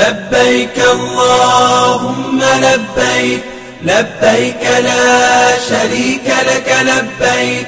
لبيك اللهم لبيك لبيك لا شريك لك لبيك